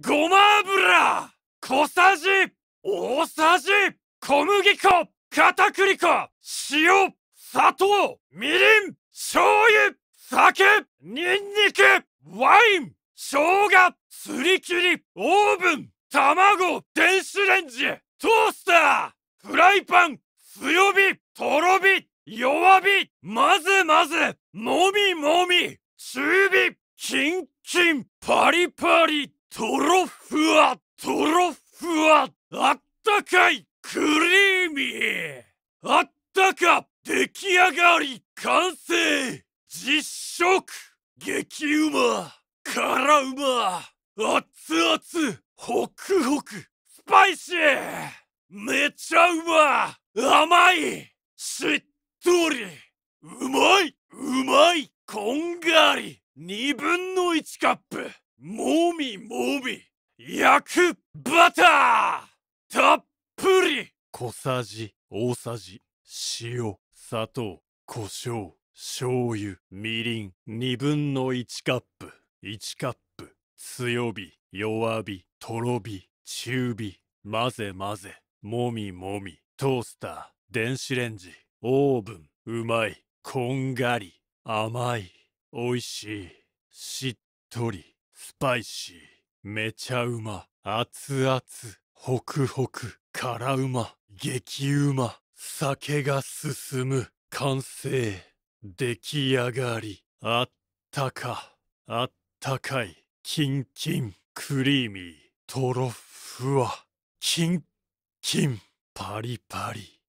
ごま油小さじ大さじ小麦粉片栗粉塩砂糖みりん醤油酒ニンニクワイン生姜すり切りオーブン卵電子レンジトースターフライパン強火とろ火弱火混ぜ混ぜもみもみ中火キンキンパリパリ。とろふわとろふわあったかいクリーミー。あったか出来上がり完成。実食激うま辛うま熱々ホクホクスパイシー。めちゃうま甘いしっとり。うまいうまいこんがり。2分の1カップ。もみもみ焼くバターたっぷり。小さじ大さじ塩砂糖胡椒醤油みりん2分の1カップ1カップ強火弱火とろ火中火混ぜ混ぜ。もみもみトースター電子レンジオーブンうまいこんがり甘いおいしいしっとり。スパイシーめちゃうま熱々ホクホク辛うま激うま酒が進む完成出来上がりあったかあったかいキンキンクリーミーとろふわキンキンパリパリ。